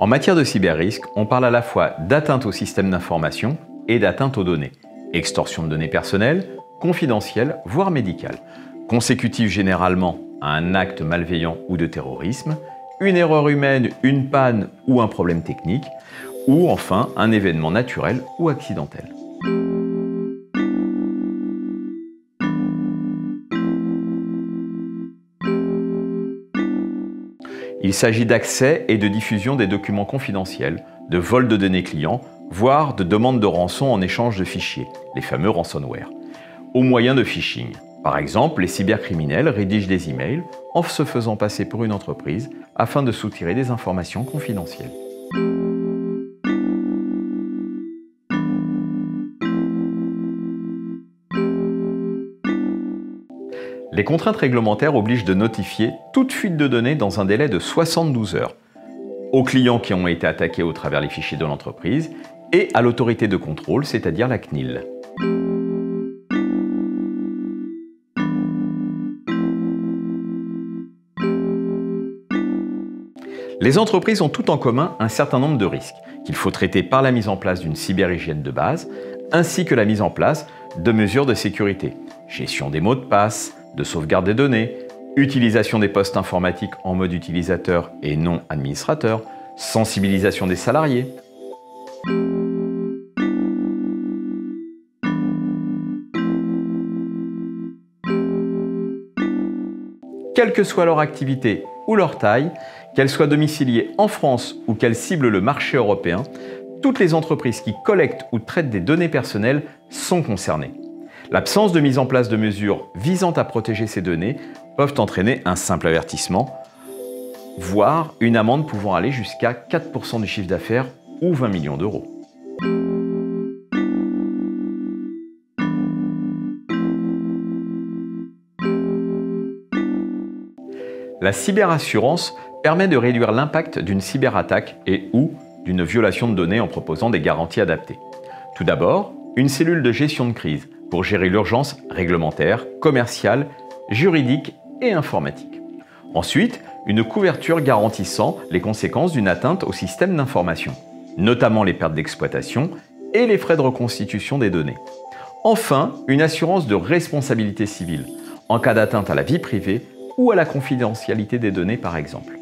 En matière de cyber-risque, on parle à la fois d'atteinte au système d'information et d'atteinte aux données. Extorsion de données personnelles, confidentielles, voire médicales. Consécutive généralement à un acte malveillant ou de terrorisme, une erreur humaine, une panne ou un problème technique, ou enfin un événement naturel ou accidentel. Il s'agit d'accès et de diffusion des documents confidentiels, de vol de données clients, voire de demande de rançon en échange de fichiers, les fameux ransomware, au moyen de phishing. Par exemple, les cybercriminels rédigent des emails en se faisant passer pour une entreprise afin de soutirer des informations confidentielles. Les contraintes réglementaires obligent de notifier toute fuite de données dans un délai de 72 heures aux clients qui ont été attaqués au travers les fichiers de l'entreprise et à l'autorité de contrôle, c'est-à-dire la CNIL. Les entreprises ont tout en commun un certain nombre de risques qu'il faut traiter par la mise en place d'une cyberhygiène de base, ainsi que la mise en place de mesures de sécurité, gestion des mots de passe, de sauvegarde des données, utilisation des postes informatiques en mode utilisateur et non administrateur, sensibilisation des salariés. Quelle que soit leur activité ou leur taille, qu'elles soient domiciliées en France ou qu'elles ciblent le marché européen, toutes les entreprises qui collectent ou traitent des données personnelles sont concernées. L'absence de mise en place de mesures visant à protéger ces données peuvent entraîner un simple avertissement, voire une amende pouvant aller jusqu'à 4% du chiffre d'affaires ou 20 millions d'euros. La cyberassurance permet de réduire l'impact d'une cyberattaque et ou d'une violation de données en proposant des garanties adaptées. Tout d'abord, une cellule de gestion de crise pour gérer l'urgence réglementaire, commerciale, juridique et informatique. Ensuite, une couverture garantissant les conséquences d'une atteinte au système d'information, notamment les pertes d'exploitation et les frais de reconstitution des données. Enfin, une assurance de responsabilité civile en cas d'atteinte à la vie privée ou à la confidentialité des données par exemple.